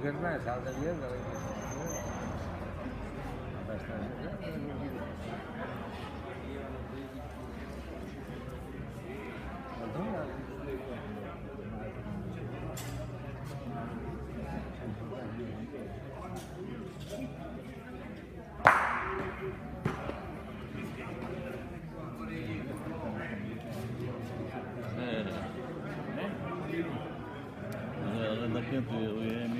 Perché ormai salta dietro Daqui a pouco eu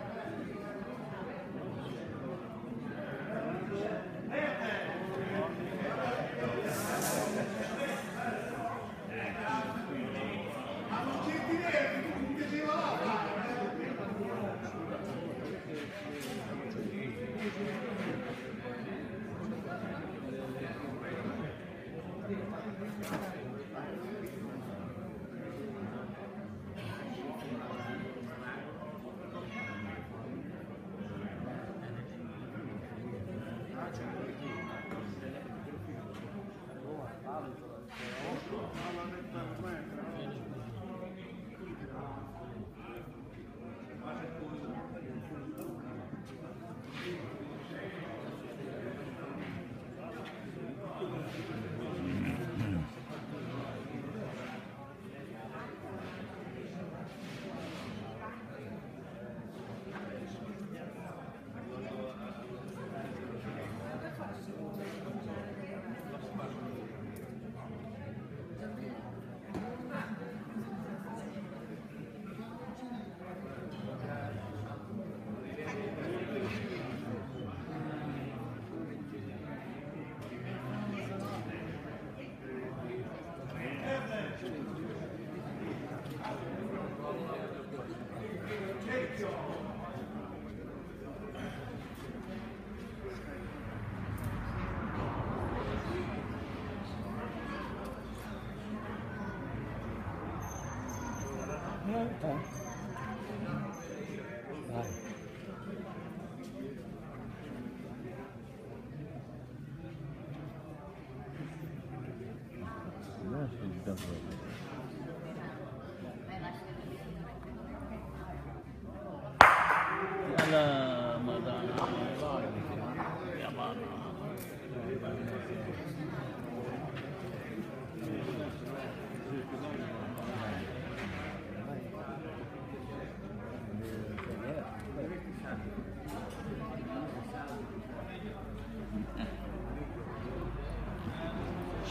Alah.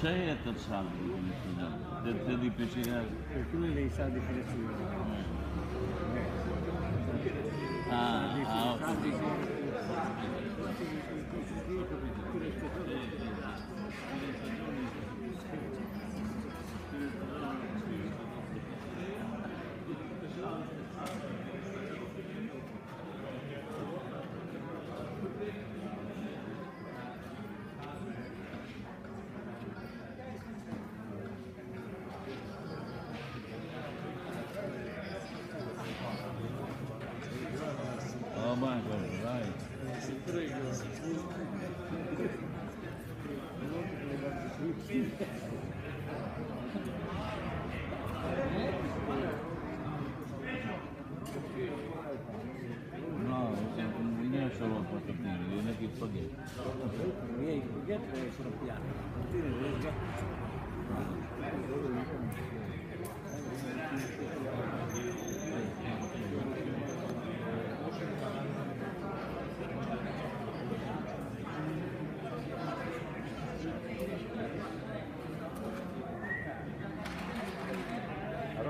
C'è il saldo, del di piacere. Cui dei saldi finanziari. Ah, ah, ok. No, non è solo un prototipo, non è che il spaghetto. I miei spaghetti sono piatti. Che,